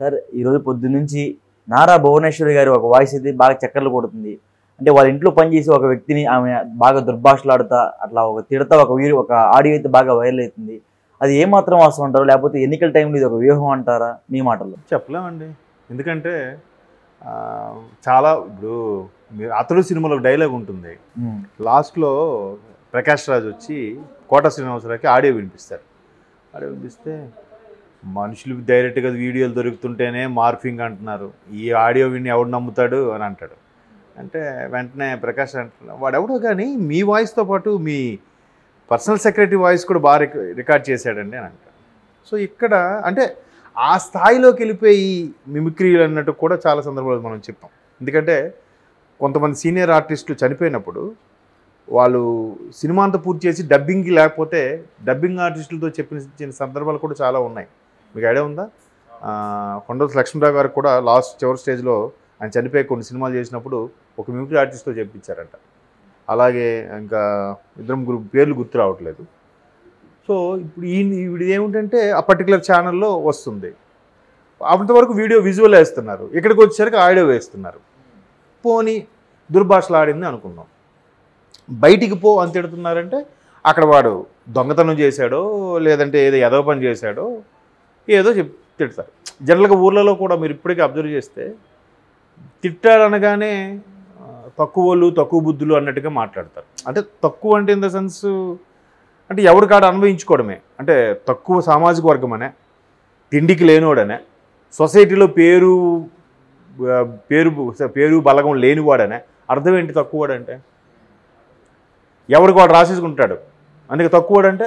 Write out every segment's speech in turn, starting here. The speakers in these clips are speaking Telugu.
సార్ ఈరోజు పొద్దు నుంచి నారా భువనేశ్వరి గారి ఒక వాయిస్ అయితే బాగా చక్కర్లు కొడుతుంది. అంటే వాళ్ళ ఇంట్లో పనిచేసే ఒక వ్యక్తిని ఆమె బాగా దుర్భాషలాడుతా అట్లా ఒక తిడతా ఒక వీడియో ఒక ఆడియో అయితే బాగా వైరల్ అవుతుంది. అది ఏమాత్రం వాస్తవం అంటారు? లేకపోతే ఎన్నికల టైంలో ఇది ఒక వ్యూహం అంటారా? మీ మాటల్లో. చెప్పలేమండి. ఎందుకంటే చాలా ఇప్పుడు మీరు అతడు సినిమాలో డైలాగ్ ఉంటుంది. లాస్ట్లో ప్రకాష్ రాజ్ వచ్చి కోట శ్రీనివాసరావుకి ఆడియో వినిపిస్తారు. ఆడియో వినిపిస్తే మనుషులు డైరెక్ట్గా వీడియోలు దొరుకుతుంటేనే మార్ఫింగ్ అంటున్నారు. ఈ ఆడియో విని ఎవడు నమ్ముతాడు అని అంటాడు. అంటే వెంటనే ప్రకాష్ అంటున్నాడు వాడు ఎవడో కానీ మీ వాయిస్తో పాటు మీ పర్సనల్ సెక్రటరీ వాయిస్ కూడా బాగా రిక- రికార్డ్ చేశాడండి అని అంటాడు. సో ఇక్కడ అంటే ఆ స్థాయిలోకి వెళ్ళిపోయి మిమిక్రీలు అన్నట్టు కూడా చాలా సందర్భాలు మనం చెప్పాం. ఎందుకంటే కొంతమంది సీనియర్ ఆర్టిస్టులు చనిపోయినప్పుడు వాళ్ళు సినిమా అంతా పూర్తి చేసి డబ్బింగ్కి లేకపోతే డబ్బింగ్ ఆర్టిస్టులతో చెప్పిన సందర్భాలు కూడా చాలా ఉన్నాయి. మీకు ఐడియా ఉందా? కొండల లక్ష్మీరావు గారు కూడా లాస్ట్ చివరి స్టేజ్లో ఆయన చనిపోయి కొన్ని సినిమాలు చేసినప్పుడు ఒక మ్యూజిక్ ఆర్టిస్ట్తో చెప్పించారంట అలాగే ఇంకా ఇద్దరు ముగ్గురు పేర్లు గుర్తు రావట్లేదు. సో ఇప్పుడు ఈ ఇప్పుడు ఏమిటంటే ఆ పర్టికులర్ ఛానల్లో వస్తుంది. అంతవరకు వీడియో విజువల్ వేస్తున్నారు. ఇక్కడికి వచ్చేసరికి ఆడియో వేస్తున్నారు. పోని దుర్భాషలు ఆడింది అనుకుందాం. బయటికి పో అని తిడుతున్నారంటే అక్కడ వాడు దొంగతనం చేశాడో లేదంటే ఏదో ఎదవ పని చేశాడో ఏదో చెప్ తిడతారు జనరల్గా ఊర్లలో కూడా మీరు ఇప్పటికీ అబ్జర్వ్ చేస్తే తిట్టాడనగానే తక్కువలు తక్కువ వాళ్ళు తక్కువ బుద్ధులు అన్నట్టుగా మాట్లాడతారు. అంటే తక్కువ అంటే ఇన్ ద సెన్స్ అంటే ఎవరి కాడ అనుభవించుకోవడమే అంటే తక్కువ సామాజిక వర్గం అనే తిండికి లేనివాడనే సొసైటీలో పేరు పేరు పేరు బలగం లేనివాడనే అర్థం ఏంటి తక్కువడంటే ఎవరికి వాడు రాసేసుకుంటాడు? అందుకే తక్కువడంటే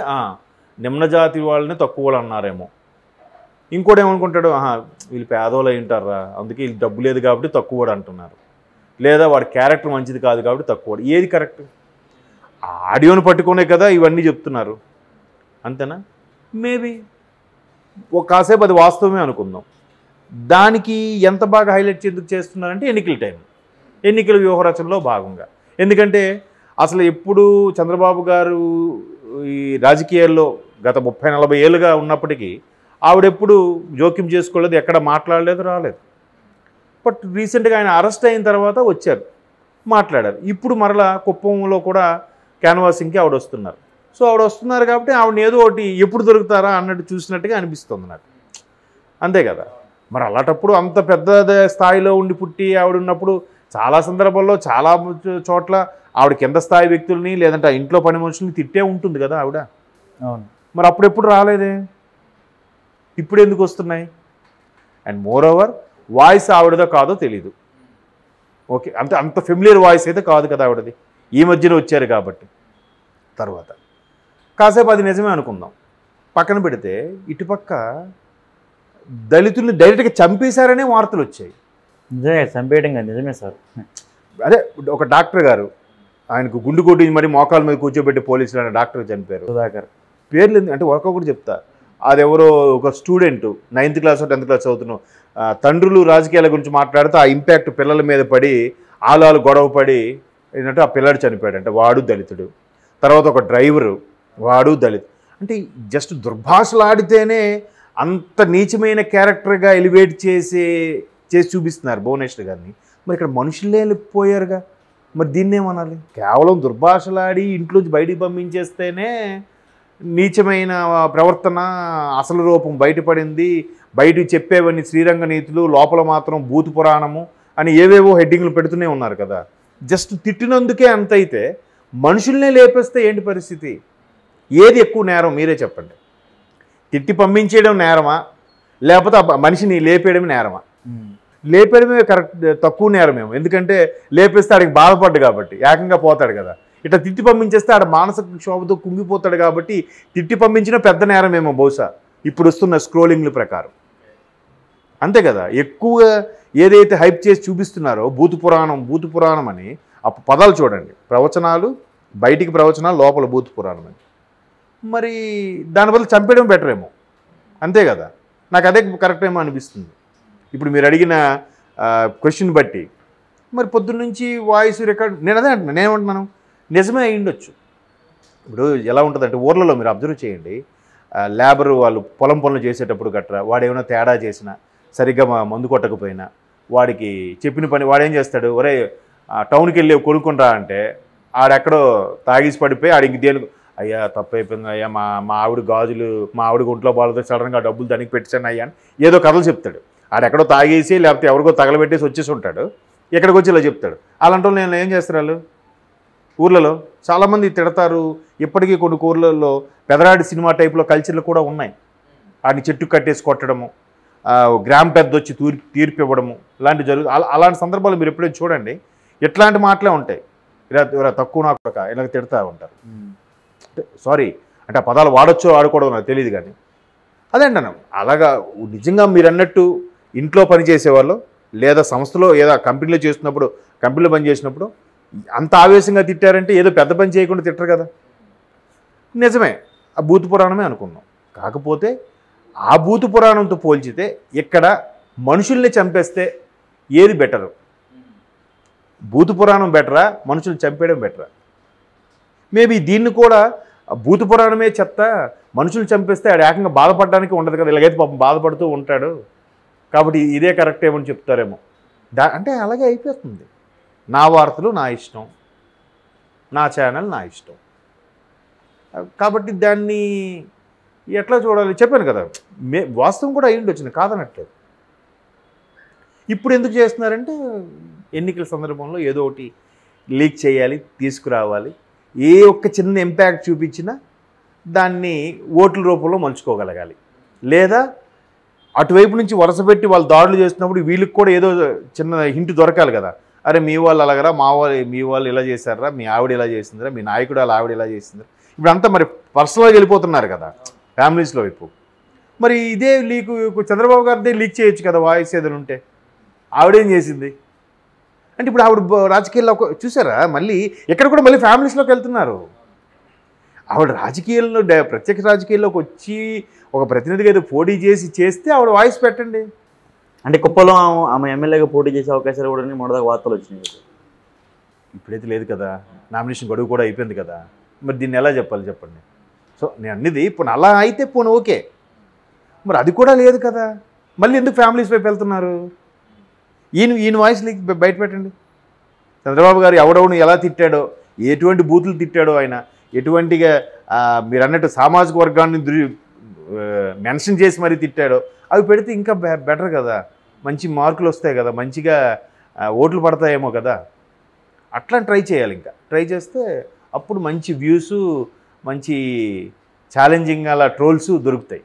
నిమ్నజాతి వాళ్ళని తక్కువ వాళ్ళు అన్నారేమో. ఇంకోటి ఏమనుకుంటాడు? ఆహా వీళ్ళు పేదోళ్ళు అయి ఉంటారా అందుకే వీళ్ళు డబ్బు లేదు కాబట్టి తక్కువవాడు అంటున్నారు. లేదా వాడి క్యారెక్టర్ మంచిది కాదు కాబట్టి తక్కువ ఏది కరెక్ట్ ఆడియోని పట్టుకునే కదా ఇవన్నీ చెప్తున్నారు. అంతేనా? మేబీ ఒక కాసేపు అది వాస్తవమే అనుకుందాం. దానికి ఎంత బాగా హైలైట్ ఎందుకు చేస్తున్నారంటే ఎన్నికల టైం ఎన్నికల వ్యూహరచనలో భాగంగా. ఎందుకంటే అసలు ఎప్పుడు చంద్రబాబు గారు ఈ రాజకీయాల్లో గత ముప్పై నలభై ఏళ్ళుగా ఉన్నప్పటికీ ఆవిడెప్పుడు జోక్యం చేసుకోలేదు ఎక్కడ మాట్లాడలేదు రాలేదు. బట్ రీసెంట్గా ఆయన అరెస్ట్ అయిన తర్వాత వచ్చారు మాట్లాడారు. ఇప్పుడు మరలా కుప్పంలో కూడా క్యాన్వాసింగ్కి ఆవిడ వస్తున్నారు సో ఆవిడ వస్తున్నారు కాబట్టి ఆవిడని ఏదో ఒకటి ఎప్పుడు దొరుకుతారా అన్నట్టు చూసినట్టుగా అనిపిస్తుంది నాకు. అంతే కదా. మరి అలాంటప్పుడు అంత పెద్ద స్థాయిలో ఉండి పుట్టి ఆవిడ ఉన్నప్పుడు చాలా సందర్భాల్లో చాలా చోట్ల ఆవిడ కింద స్థాయి వ్యక్తుల్ని లేదంటే ఆ ఇంట్లో పని మనుషుల్ని తిట్టే ఉంటుంది కదా ఆవిడ. అవును. మరి అప్పుడెప్పుడు రాలేదే? ఇప్పుడు ఎందుకు వస్తున్నాయి? అండ్ మోర్ ఓవర్ వాయిస్ ఆవిడదో కాదో తెలీదు. ఓకే అంత అంత ఫెమిలియర్ వాయిస్ అయితే కాదు కదా ఆవిడది. ఈ మధ్యన వచ్చారు కాబట్టి. తర్వాత. కాసేపు అది నిజమే అనుకుందాం. పక్కన పెడితే ఇటుపక్క దళితుల్ని డైరెక్ట్గా చంపేశారనే వార్తలు వచ్చాయి. నిజమే చంపేయడం కాదు నిజమే సార్. అదే ఒక డాక్టర్ గారు ఆయనకు గుండు కొట్టి మరి మోకాల మీద కూర్చోబెట్టి పోలీసులు అనే డాక్టర్ చనిపోయారు సుధాకర్. పేర్లు అంటే ఒక్కొక్కటి చెప్తా అది ఎవరో ఒక student ninth class tenth class చదువుతున్నాం తండ్రులు రాజకీయాల గురించి మాట్లాడితే ఆ ఇంపాక్ట్ పిల్లల మీద పడి ఆలాలు గొడవ పడి ఏంటంటే ఆ పిల్లాడు చనిపోయాడు. అంటే వాడు దళితుడు. తర్వాత ఒక డ్రైవరు వాడు దళిత్ అంటే జస్ట్ దుర్భాషలాడితేనే అంత నీచమైన క్యారెక్టర్గా ఎలివేట్ చేసే చేసి చూపిస్తున్నారు భువనేశ్వర్ గారిని. మరి ఇక్కడ మనుషులే వెళ్ళిపోయారుగా. మరి దీన్నేమనాలి కేవలం దుర్భాషలాడి ఇంట్లోంచి బయటికి పంపించేస్తేనే నీచమైన ప్రవర్తన అసలు రూపం బయటపడింది. బయట చెప్పేవన్నీ శ్రీరంగ నీతులు లోపల మాత్రం భూత పురాణము అని ఏవేవో హెడ్డింగ్లు పెడుతూనే ఉన్నారు కదా. జస్ట్ తిట్టినందుకే అంత అయితే మనుషుల్నే లేపేస్తే ఏంటి పరిస్థితి? ఏది ఎక్కువ నేరం? మీరే చెప్పండి. తిట్టి పంపించేయడం నేరమా? లేకపోతే ఆ మనిషిని లేపేయడం నేరమా? లేపేయడమే కరెక్ట్ తక్కువ నేరమేమో. ఎందుకంటే లేపేస్తే ఆడికి బాధపడ్డు కాబట్టి ఏకంగా పోతాడు కదా. ఇట్లా తిట్టి పంపించేస్తే ఆడ మానసిక క్షోభతో కుంగిపోతాడు కాబట్టి తిట్టి పంపించిన పెద్ద నేరమేమో బహుశా ఇప్పుడు వస్తున్న స్క్రోలింగ్ల ప్రకారం. అంతే కదా? ఎక్కువగా ఏదైతే హైప్ చేసి చూపిస్తున్నారో భూత పురాణం భూత పురాణం అని ఆ పదాలు చూడండి. ప్రవచనాలు బయటికి ప్రవచనాలు లోపల భూత పురాణం అని. మరి దానివల్ల చంపేయడం బెటర్ ఏమో అంతే కదా? నాకు అదే కరెక్ట్ ఏమో అనిపిస్తుంది. ఇప్పుడు మీరు అడిగిన క్వశ్చన్ బట్టి. మరి పొద్దున్నుంచి వాయిస్ రికార్డ్ నేను అదే అంటున్నాను నేనేమంటున్నాను? నిజమే అయ్యుండొచ్చు. ఇప్పుడు ఎలా ఉంటుందంటే ఊర్లలో మీరు అబ్జర్వ్ చేయండి. లేబర్ వాళ్ళు పొలం పనులు చేసేటప్పుడు గట్రా వాడు ఏమైనా తేడా చేసినా సరిగ్గా మందు కొట్టకపోయినా వాడికి చెప్పిన పని వాడేం చేస్తాడు? ఒరే టౌన్కి వెళ్ళి కొనుక్కుంటా అంటే ఆడెక్కడో తాగేసి పడిపోయి ఆడికి దేని అయ్యా తప్పు అయిపోయింది అయ్యా మా మా ఆవిడ గాజులు మా ఆవిడ ఒంట్లో బాధతో సడన్గా డబ్బులు దానికి పెట్టాను అయ్యా అని ఏదో కథలు చెప్తాడు. ఆడెక్కడో తాగేసి లేకపోతే ఎవరికో తగలబెట్టేసి వచ్చేసి ఉంటాడు. ఇక్కడికి వచ్చి ఇలా చెప్తాడు. అలాంటి వాళ్ళు నేను ఏం చేస్తారు వాళ్ళు? ఊర్లలో చాలామంది తిడతారు ఇప్పటికీ కొన్ని ఊర్లలో పెదరాడి సినిమా టైప్లో కల్చర్లు కూడా ఉన్నాయి. వాటిని చెట్టు కట్టేసి కొట్టడము గ్రామ పెద్ద వచ్చి తూర్ తీర్పు ఇవ్వడము ఇలాంటి జరుగు అలా అలాంటి సందర్భాలు మీరు ఎప్పుడైనా చూడండి. ఇట్లాంటి మాటలే ఉంటాయి. ఇలా ఇలా తక్కువ నాకు ఒక ఇలా తిడతా ఉంటారు. అంటే సారీ అంటే ఆ పదాలు వాడొచ్చో వాడకూడదో నాకు తెలియదు కానీ. అదే అంటాను అలాగా నిజంగా మీరు అన్నట్టు ఇంట్లో పనిచేసేవాళ్ళు లేదా సంస్థలో ఏదో కంపెనీలో చేస్తున్నప్పుడు కంపెనీలో పని చేసినప్పుడు అంత ఆవేశంగా తిట్టారంటే ఏదో పెద్ద పని చేయకుండా తిట్టరు కదా. నిజమే ఆ భూత పురాణమే అనుకున్నాం. కాకపోతే ఆ భూత పురాణంతో పోల్చితే ఇక్కడ మనుషుల్ని చంపేస్తే ఏది బెటరు? భూత పురాణం బెటరా? మనుషులు చంపేయడం బెటరా? మేబీ దీన్ని కూడా ఆ భూత పురాణమే చెత్త మనుషులు చంపేస్తే ఆడు ఏకంగా బాధపడడానికి ఉండదు కదా. ఇలాగైతే పాపం బాధపడుతూ ఉంటాడు. కాబట్టి ఇదే కరెక్ట్ ఏమని చెప్తారేమో. దా అంటే అలాగే అయిపోతుంది. నా వార్తలు నా ఇష్టం. నా ఛానల్ నా ఇష్టం. కాబట్టి దాన్ని ఎట్లా చూడాలి? చెప్పాను కదా మే వాస్తవం కూడా అయ్యిండి వచ్చింది కాదనట్లేదు. ఇప్పుడు ఎందుకు చేస్తున్నారంటే ఎన్నికల సందర్భంలో ఏదో ఒకటి లీక్ చేయాలి తీసుకురావాలి. ఏ ఒక్క చిన్న ఇంపాక్ట్ చూపించినా దాన్ని ఓట్ల రూపంలో మలుచుకోగలగాలి. లేదా అటువైపు నుంచి వరుస పెట్టి వాళ్ళు దాడులు చేస్తున్నప్పుడు వీళ్ళకి కూడా ఏదో చిన్న హింట్ దొరకాలి కదా. అరే మీ వాళ్ళు అలాగరా మా వాళ్ళు మీ వాళ్ళు ఇలా చేశారా మీ ఆవిడ ఇలా చేసిందిరా మీ నాయకుడు వాళ్ళ ఆవిడ ఇలా చేసిందిరా. ఇప్పుడు అంతా మరి పర్సనల్గా వెళ్ళిపోతున్నారు కదా ఫ్యామిలీస్లో వైపు. మరి ఇదే లీక్ చంద్రబాబు గారిదే లీక్ చేయొచ్చు కదా వాయిస్ ఏదైనా ఉంటే. ఆవిడేం చేసింది? అంటే ఇప్పుడు ఆవిడ రాజకీయాల్లో ఒక చూసారా మళ్ళీ ఇక్కడ కూడా మళ్ళీ ఫ్యామిలీస్లోకి వెళ్తున్నారు. ఆవిడ రాజకీయాల్లో ప్రత్యక్ష రాజకీయాల్లోకి వచ్చి ఒక ప్రతినిధిగా ఏదో పోటీ చేసి చేస్తే ఆవిడ వాయిస్ పెట్టండి. అంటే కుప్పలో ఆమె- ఆమె ఎమ్మెల్యేగా పోటీ చేసే అవకాశాలు కూడా ఉన్నాయి. మొదటి వార్తలు వచ్చినాయి ఇప్పుడైతే లేదు కదా. నామినేషన్ గడువు కూడా అయిపోయింది కదా. మరి దీన్ని ఎలా చెప్పాలి చెప్పండి? సో నేను అన్నది ఇప్పుడు అలా అయితే పోను ఓకే. మరి అది కూడా లేదు కదా. మళ్ళీ ఎందుకు ఫ్యామిలీస్ వైపు వెళ్తున్నారు? ఈయన ఈయన వాయిస్ లీక్ బయట పెట్టండి. చంద్రబాబు గారు ఎవడెవడు ఎలా తిట్టాడో ఎటువంటి బూతులు తిట్టాడో ఆయన. ఎటువంటిగా మీరు అన్నట్టు సామాజిక వర్గాన్ని మెన్షన్ చేసి మరీ తిట్టాడో. అవి పెడితే ఇంకా బె- బెటర్ కదా. మంచి మార్కులు వస్తాయి కదా. మంచిగా ఓట్లు పడతాయేమో కదా. అట్లా ట్రై చేయాలి ఇంకా. ట్రై చేస్తే అప్పుడు మంచి వ్యూస్ మంచి ఛాలెంజింగ్ అలా ట్రోల్స్ దొరుకుతాయి.